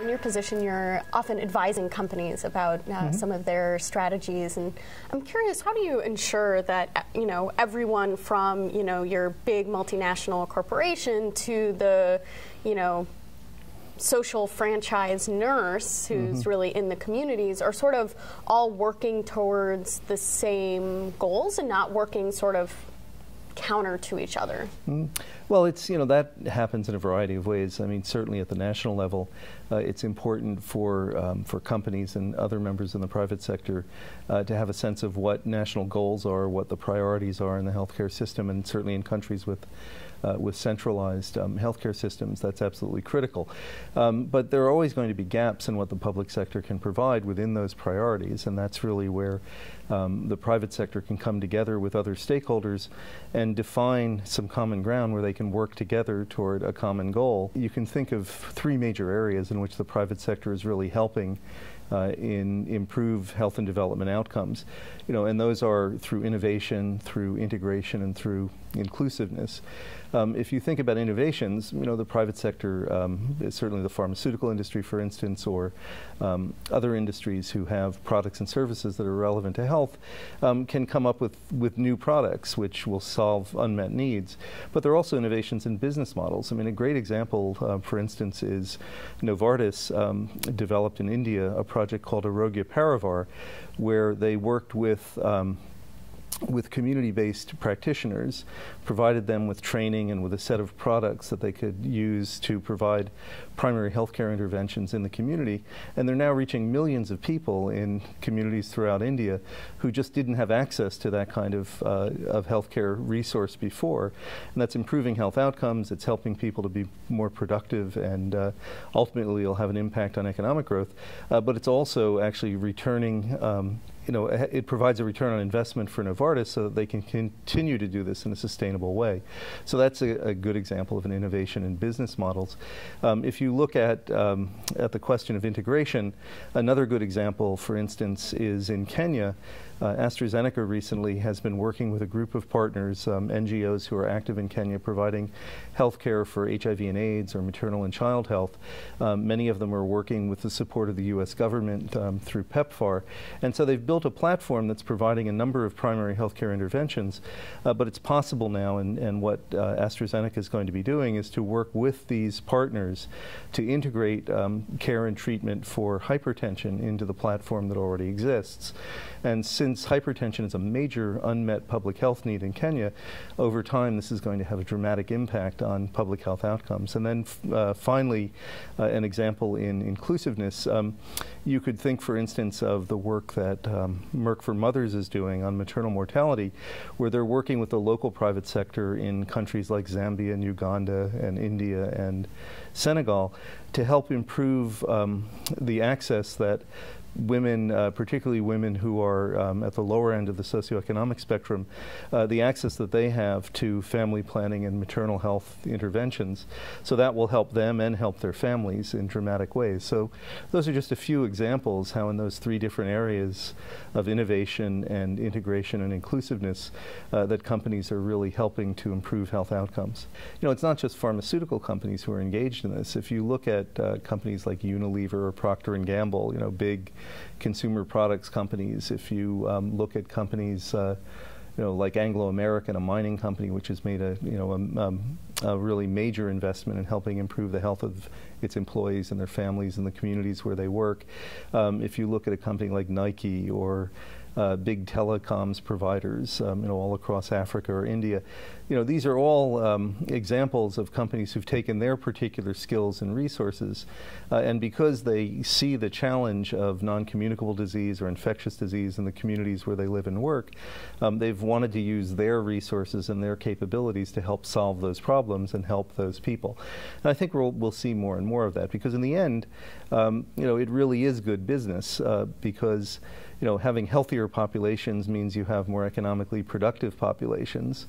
In your position, you're often advising companies about uh, mm-hmm. some of their strategies, and I'm curious, how do you ensure that uh, you know everyone from you know your big multinational corporation to the you know social franchise nurse who's mm-hmm. really in the communities are sort of all working towards the same goals and not working sort of counter to each other? Mm. Well, it's you know that happens in a variety of ways. I mean, certainly at the national level, uh, it's important for um, for companies and other members in the private sector uh, to have a sense of what national goals are, what the priorities are in the healthcare system, and certainly in countries with uh, with centralized um, healthcare systems, that's absolutely critical. Um, but there are always going to be gaps in what the public sector can provide within those priorities, and that's really where um, the private sector can come together with other stakeholders and define some common ground where they can work together toward a common goal. You can think of three major areas in which the private sector is really helping uh, in improve health and development outcomes. You know, and those are through innovation, through integration, and through inclusiveness. Um, if you think about innovations, you know, the private sector, um, certainly the pharmaceutical industry, for instance, or um, other industries who have products and services that are relevant to health, um, can come up with, with new products which will solve unmet needs. But there are also innovations in business models. I mean, a great example, uh, for instance, is Novartis um, developed in India a project called Arogya Parivar, where they worked with um, with community-based practitioners, provided them with training and with a set of products that they could use to provide primary health care interventions in the community. And they're now reaching millions of people in communities throughout India who just didn't have access to that kind of, uh, of healthcare resource before. And that's improving health outcomes, it's helping people to be more productive, and uh, ultimately it'll have an impact on economic growth. Uh, but it's also actually returning um, you know, it provides a return on investment for Novartis so that they can continue to do this in a sustainable way. So that's a, a good example of an innovation in business models. Um, if you look at, um, at the question of integration, another good example, for instance, is in Kenya. Uh, AstraZeneca recently has been working with a group of partners, um, NGOs who are active in Kenya, providing health care for HIV and AIDS or maternal and child health. Um, many of them are working with the support of the U.S. government um, through PEPFAR. And so they've built a platform that's providing a number of primary health care interventions. Uh, but it's possible now, and, and what uh, AstraZeneca is going to be doing is to work with these partners to integrate um, care and treatment for hypertension into the platform that already exists. And since hypertension is a major unmet public health need in Kenya, over time this is going to have a dramatic impact on public health outcomes. And then uh, finally, uh, an example in inclusiveness. Um, you could think, for instance, of the work that um, Merck for Mothers is doing on maternal mortality, where they're working with the local private sector in countries like Zambia and Uganda and India and Senegal to help improve um, the access that women, uh, particularly women who are um, at the lower end of the socioeconomic spectrum, uh, the access that they have to family planning and maternal health interventions. So that will help them and help their families in dramatic ways. So those are just a few examples how in those three different areas of innovation and integration and inclusiveness uh, that companies are really helping to improve health outcomes. You know, it's not just pharmaceutical companies who are engaged in this. If you look at uh, companies like Unilever or Procter & Gamble, you know, big consumer products companies, if you um, look at companies uh, you know, like Anglo American, a mining company, which has made a you know a, um, a, really major investment in helping improve the health of its employees and their families and the communities where they work. Um, if you look at a company like Nike or uh, big telecoms providers, um, you know, all across Africa or India. You know, these are all um, examples of companies who've taken their particular skills and resources, uh, and because they see the challenge of non-communicable disease or infectious disease in the communities where they live and work, um, they've wanted to use their resources and their capabilities to help solve those problems and help those people. And I think we'll, we'll see more and more of that because in the end, um, you know, it really is good business uh, because you know, having healthier populations means you have more economically productive populations.